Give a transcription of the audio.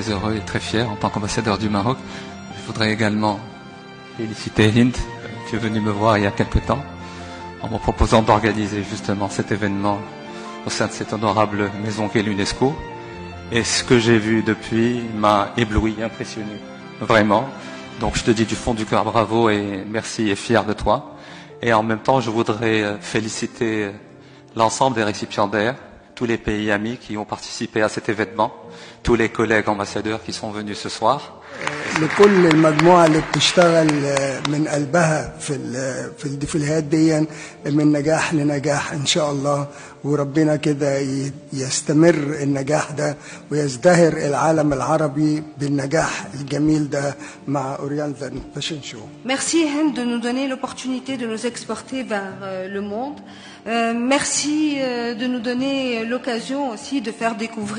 très heureux et très fier en tant qu'ambassadeur du Maroc. Je voudrais également féliciter Hind, qui est venu me voir il y a quelque temps, en me proposant d'organiser justement cet événement au sein de cette honorable maison qu'est l'UNESCO. Et ce que j'ai vu depuis m'a ébloui, impressionné, vraiment. Donc je te dis du fond du cœur bravo et merci et fier de toi. Et en même temps, je voudrais euh, féliciter euh, l'ensemble des récipiendaires, tous les pays amis qui ont participé à cet événement, tous les collègues ambassadeurs qui sont venus ce soir. لكل المجموعة اللي بتشتغل من قلبها في ال- في الديفيلهات دي من نجاح لنجاح إن شاء الله وربنا كده يستمر النجاح ده ويزدهر العالم العربي بالنجاح الجميل ده مع أوريال فاشن شو nous donner l'opportunité de nous exporter vers euh, le monde. Euh, merci euh, de nous donner l'occasion aussi de faire découvrir